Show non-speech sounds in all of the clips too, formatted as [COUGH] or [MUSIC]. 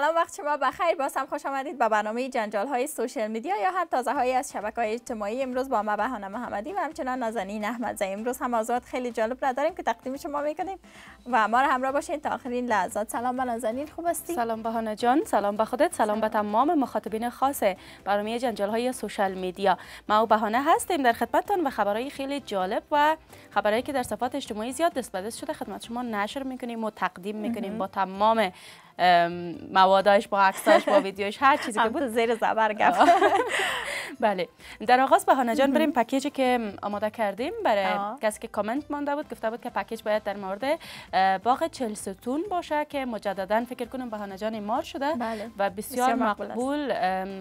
سلام وقت شما بخیر. باز هم خوش آمدید به برنامه جنجال های social media یا هر تازه های از شبکه های اجتماعی امروز با ما بهانه محمدی و همچنان نازنین احمد. امروز هم موضوعات خیلی جالب را داریم که تقدیم شما می‌کنیم و ما را همراه باشین تا آخرین لحظات سلام به نازنین خوب هستی؟ سلام بهانه جان سلام به خودت سلام به تمام مخاطبین خاص برنامه جنجال های social media. ما و بهانه هستیم در خدمتتان و خبرهای خیلی جالب و خبرهایی که در صفحات اجتماعی زیاد دست به دست شده خدمت شما نشر می‌کنیم و تقدیم می‌کنیم با تمام مواداش با عکساش با [LAUGHS] ویدیوش هر چیزی که بود. زیر زبر گفت بله. در آغاز بهانه جان بریم پکیجی که آماده کردیم برای کسی که کامنت مانده بود گفته بود که پکیج باید در مورد باغ چلستون باشه که مجددا فکر کنم بهانه جان ایمار شده بله. و بسیار, مقبول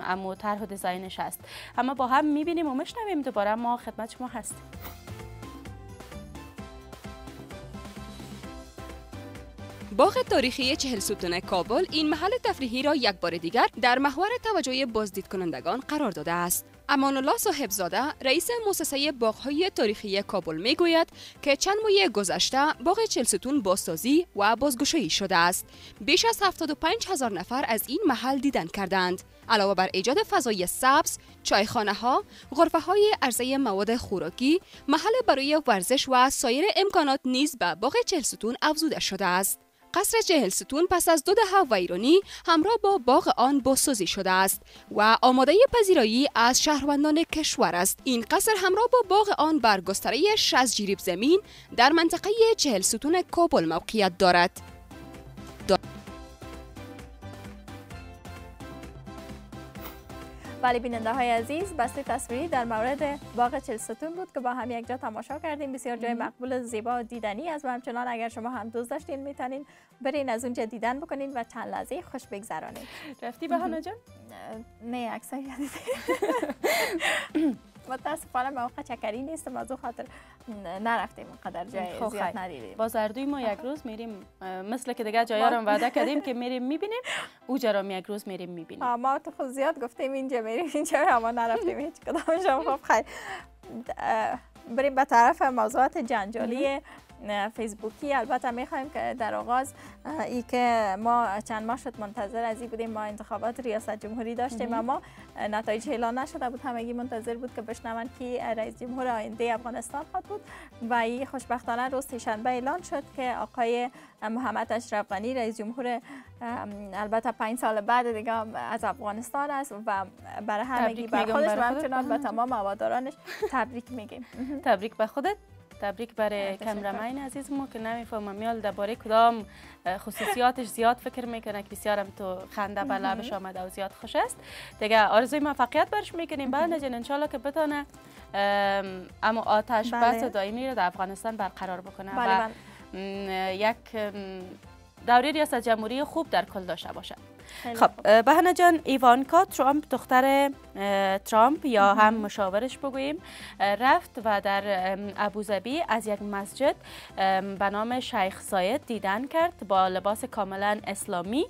امو طرح و دیزاینش هست اما با هم می‌بینیم و میشنویم دوباره. ما خدمت شما هستیم. باغ تاریخی چهل ستون کابل این محل تفریحی را یک بار دیگر در محور توجه بازدید کنندگان قرار داده است. امان الله صاحبزاده رئیس مؤسسه باغهای تاریخی کابل می گوید که چند ماه گذشته باغ چلستون بازسازی و بازگشایی شده است. بیش از 75 هزار نفر از این محل دیدن کردند. علاوه بر ایجاد فضای سبز، چایخانه ها، غرفه های عرضه مواد خوراکی، محل برای ورزش و سایر امکانات نیز به باغ چلستون افزوده شده است. قصر ستون پس از دو دهه ویرانی همراه با باغ آن بازسازی شده است و آماده پذیرایی از شهروندان کشور است. این قصر همراه با باغ آن بر گستره 60 جریب زمین در منطقه ستون کابل موقعیت دارد. ولی بیننده های عزیز بسته تصویری در مورد باغ چلستون بود که با هم یک جا تماشا کردیم. بسیار جای مقبول زیبا و دیدنی است و همچنان اگر شما هم دوست داشتین می‌تونین برین از اونجا دیدن بکنین و چند لحظه خوش بگذرانید. رفتی به جان؟ نه اکثر [LAUGHS] متاسفانه موقع چکری نیستم از خاطر نرفتیم اونقدر جای خب زیاد ندیدیم. با زردوی ما یک روز میریم مثل که دیگه جایی رو وعده کردیم که میریم می‌بینیم اوجا رو یک روز میریم می‌بینیم. ما تو خود زیاد گفتیم اینجا میریم اینجا اما نرفتیم هیچ کدامش خب خیر. بریم به طرف موضوعات جنجالی فیسبوکی. البته می‌خوایم که در آغاز ای که ما چند ماه شد منتظر از این بودیم ما انتخابات ریاست جمهوری داشتیم اما نتایج اعلان نشده بود. همگی منتظر بود که بشنون کی رئیس جمهور آینده افغانستان خواهد بود و این خوشبختانه روز شنبه اعلان شد که آقای محمد اشرف غنی رئیس جمهور البته پنج سال بعد دیگه از افغانستان است و برای همگی بر خودش و همچنان به تمام هوادارانش تبریک میگیم. تبریک به خودت. تبریک برای کمرمین عزیز ما که نمی‌فهمم میال درباره کدام خصوصیاتش زیاد فکر می‌کنه که بسیارم تو خنده به لبش آمده و زیاد خوش است. دیگه آرزوی موفقیت برش می‌کنیم. بعد جن انشالله که بتانه اما آتش بله. بس دائمی رو در افغانستان برقرار بکنه بله و بله. یک دوره ریاست جمهوری خوب در کل داشته باشه. خب بهنه جان ایوانکا ترامپ دختر ترامپ یا هم مشاورش بگوییم رفت و در ابوظبی از یک مسجد به نام شیخ ساید دیدن کرد با لباس کاملا اسلامی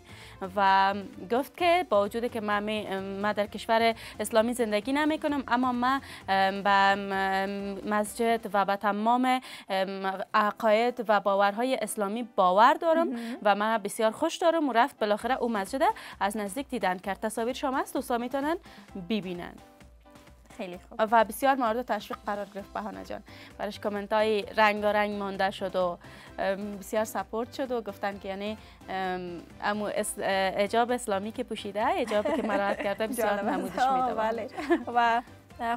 و گفت که با وجود که من, در کشور اسلامی زندگی نمی کنم اما من به مسجد و به تمام عقاید و باورهای اسلامی باور دارم و من بسیار خوش دارم و رفت بالاخره او مسجد از نزدیک دیدن کرد تصاویر شما است دوستان می‌تونن ببینن. خیلی خوب. و بسیار مورد تشویق قرار گرفت بهانه جان. برش کامنت های رنگ و رنگ مانده شد و بسیار سپورت شد و گفتن که یعنی امو اجاب اسلامی که پوشیده اجابی که مراحت کرده بسیار نمودش میده بله. و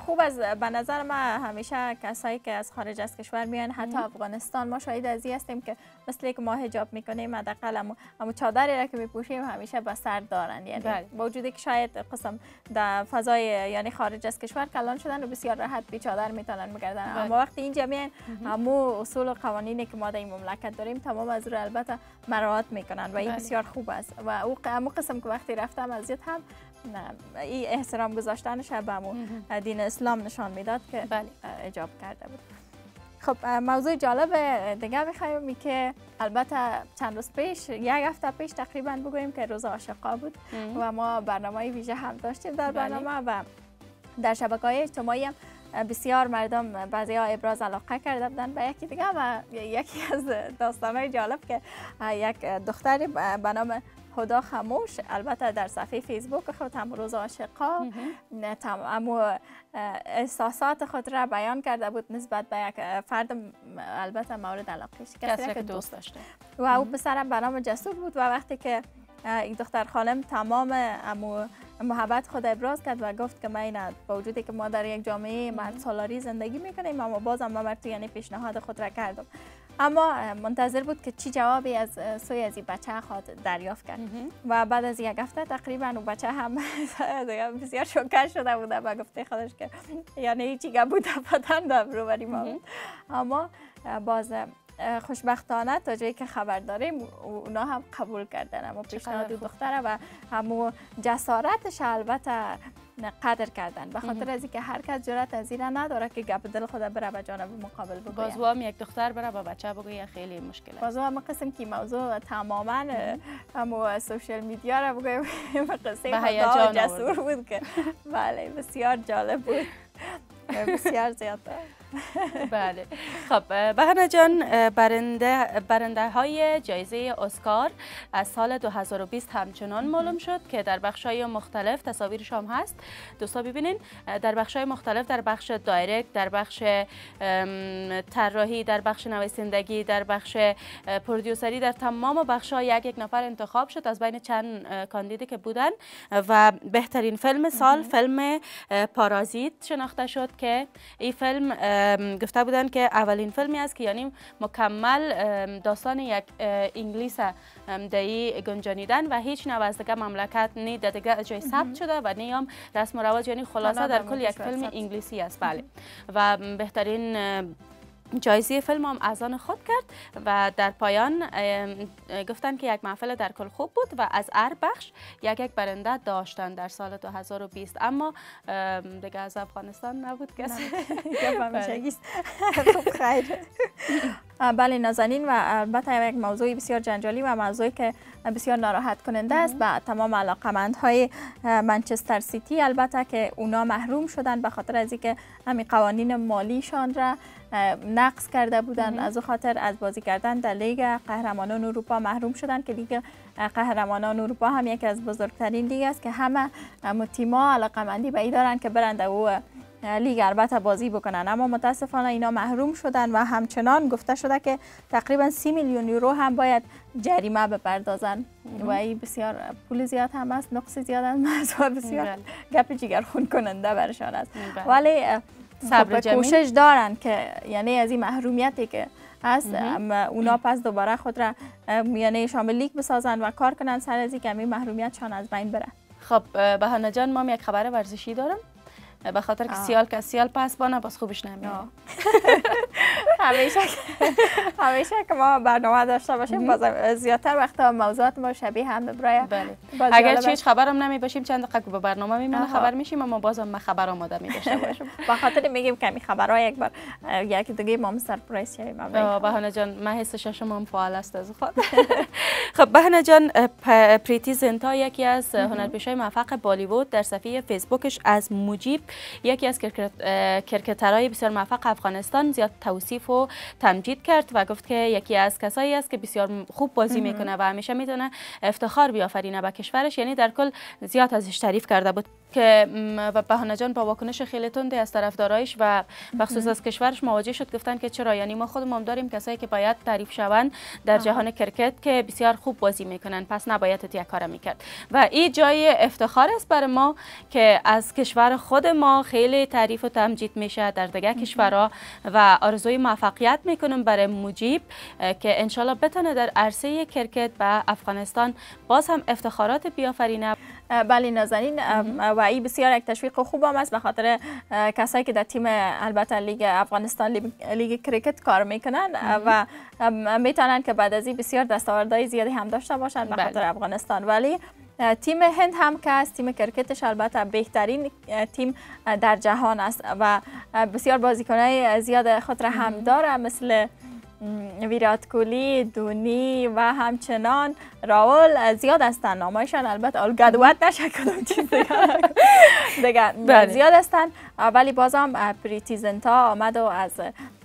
خوب از به نظر ما همیشه کسایی که از خارج از کشور میان حتی افغانستان ما شاید از هستیم که مثل که ما حجاب می‌کنیم حداقل اما چادری را که میپوشیم همیشه به سر دارن یعنی بله. با وجودی که شاید قسم در فضای یعنی خارج از کشور کلان شدن و بسیار راحت بی چادر می‌تونن بگردن اما بله. وقتی اینجا میان همو اصول و قوانینی که ما در این مملکت داریم تمام از رو البته مراعات می‌کنن و این بله. بسیار خوب است و او قسم که وقتی رفتم از هم این احترام گذاشتنش به دین اسلام نشان می‌داد که بله. اجاب کرده بود خب موضوع جالب دیگه می‌خوایم که البته چند روز پیش یک هفته پیش تقریبا بگوییم که روز عاشقا بود و ما برنامه ویژه هم داشتیم در بله. برنامه و در شبکه های اجتماعی هم بسیار مردم بعضی ها ابراز علاقه کرده بودن به یکی دیگه و یکی از داستان های جالب که یک دختری به نام خدا خموش البته در صفحه فیسبوک خود هم روز عاشقا تمام احساسات خود را بیان کرده بود نسبت به یک فرد البته مورد علاقه کسی که دوست داشته. و او پسرم به نام جسور بود و وقتی که این دختر خانم تمام امو محبت خود ابراز کرد و گفت که من با وجودی که ما در یک جامعه مرد سالاری زندگی می‌کنیم اما بازم من تو یعنی پیشنهاد خود را کردم. اما منتظر بود که چی جوابی از سوی از این بچه خود دریافت کرد. و بعد از یک هفته تقریبا اون بچه هم [LAUGHS] بسیار شوکر شده بوده و گفته خودش که یعنی هیچی بود پتن در روبری ما اما باز خوشبختانه تا جایی که خبر داریم اونا هم قبول کردن. اما پیشنهاد دختره و همو جسارتش البته قدر کردن. به خاطر از اینکه هر کس جرأت از این نداره که گپ دل خود بره به جانب مقابل بگوید. باز هم یک دختر بره با بچه بگوید خیلی مشکل باز هم قسم که موضوع تماما همو social media را بگویم. [LAUGHS] قصه جسور بود که. بله بسیار جالب بود. [LAUGHS] بسیار زیاد. [LAUGHS] بله. خب بهانه جان برنده, برنده های جایزه اسکار از سال 2020 همچنان معلوم شد که در بخش های مختلف تصاویرش هم هست. دوستا ببینین در بخش های مختلف در بخش direct در بخش طراحی در بخش نویسندگی در بخش پرودیوسری در تمام بخش های یک یک نفر انتخاب شد از بین چند کاندیدی که بودن و بهترین فیلم سال فیلم پارازیت شناخته شد که این فیلم گفته بودن که اولین فیلمی است که یعنی مکمل داستان یک انگلیس دایی گنجانیدن و هیچ نوع از دیگه مملکت نی دیگه جای ثبت شده و نی هم رسم و رواج یعنی خلاصه در کل یک فیلم انگلیسی است. بله. و بهترین جایزه فیلم هم از آن خود کرد و در پایان گفتن که یک محفل در کل خوب بود و از هر بخش یک یک برنده داشتن در سال 2020 اما دیگه از افغانستان نبود کسی [LAUGHS] بله. [LAUGHS] [LAUGHS] خوب خیر. بله نازنین و البته یک موضوع بسیار جنجالی و موضوعی که بسیار ناراحت کننده است به تمام علاقمندهای منچستر سیتی البته که اونا محروم شدن به خاطر از اینکه همین قوانین مالیشان را نقض کرده بودن. از خاطر از بازی کردن در لیگ قهرمانان اروپا محروم شدن که لیگ قهرمانان اروپا هم یکی از بزرگترین لیگ است که همه تیما علاقمندی به ای دارن که برند او لیگ البته بازی بکنن. اما متاسفانه اینا محروم شدن و همچنان گفته شده که تقریبا سی میلیون یورو هم باید جریمه بپردازن. و این بسیار پول زیاد هم است نقص زیاد است و بسیار بله. گپ جگر خون کننده برشان است. بله. ولی صبر خب کوشش دارن که یعنی از این محرومیتی که هست اونا پس دوباره خود را یعنی شامل لیگ بسازن و کار کنن. سر از این که محرومیتشان از بین بره. خب بهانه جان ما یک خبر ورزشی دارم. به خاطر که سیال که سیال پس بانه باز خوبش نمیاد. [LAUGHS] همیشه همیشه که ما برنامه داشته باشیم باز زیادتر وقت موضوعات ما شبیه هم برای بله. اگر چیز خبرم نمی باشیم چند دقیقه به برنامه میمونه خبر میشیم اما بازم ما خبر آماده می داشته باشیم [LAUGHS] با خاطر میگیم کمی خبرها یک بار یک دیگه ما سرپرایز شویم بهانه جان من حس ششم هم فعال است از خود. [LAUGHS] خب بهانه جان پریتی زنتا یکی از هنرپیشه‌های موفق بالیوود در صفحه فیسبوکش از مجیب یکی از کرکترهای بسیار موفق افغانستان زیاد توصیف و تمجید کرد و گفت که یکی از کسایی است که بسیار خوب بازی می‌کنه و همیشه می‌تونه افتخار بیافرینه به کشورش یعنی در کل زیاد ازش تعریف کرده بود. که بهانه جان با واکنش خیلی تندی از طرفدارایش و بخصوص از کشورش مواجه شد. گفتن که چرا؟ یعنی ما خودمون داریم کسایی که باید تعریف شوند در جهان کرکت که بسیار خوب بازی می‌کنن. پس نباید ای کار می‌کرد. و این جای افتخار است برای ما که از کشور خود ما خیلی تعریف و تمجید میشه در دیگه کشورها و آرزوی موفقیت می‌کنم برای مجیب که انشالله بتونه در عرصه کرکت و افغانستان باز هم افتخارات بیافرینه. بله نازنین و این بسیار یک تشویق خوب هم است. به خاطر کسایی که در تیم البته لیگ افغانستان لیگ کریکت کار می‌کنن و می‌تونن که بعد از این بسیار دستاوردهای زیادی هم داشته باشند به بله. خاطر افغانستان. ولی تیم هند هم که است تیم کرکتش البته بهترین تیم در جهان است و بسیار بازیکنهای زیاد خود را هم داره مثل ویرات کولی دونی و همچنان راول زیاد هستن. نامایشان البته الگدوت نشه کدوم چیز بله. زیاد هستن. ولی بازم پریتی زنتا آمد و از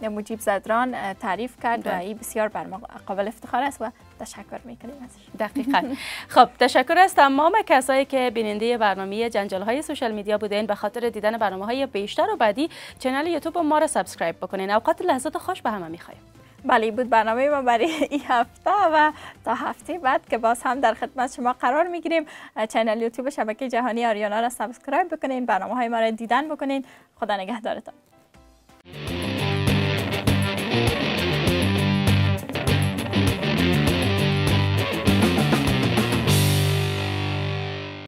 مجیب زدران تعریف کرد و بله. این بسیار بر قابل افتخار است و تشکر می‌کنیم ازش. دقیقا. خب تشکر از تمام کسایی که بیننده برنامه جنجال های social media بودین. به خاطر دیدن برنامه های بیشتر و بعدی channel یوتیوب ما را subscribe بکنین. اوقات لحظات خوش به همه می‌خوایم. بله بود برنامه ما برای [LAUGHS] این هفته و تا هفته بعد که باز هم در خدمت شما قرار می‌گیریم. channel یوتیوب شبکه جهانی آریانا را subscribe بکنین برنامه های ما را دیدن بکنین. خدا نگهدارتان.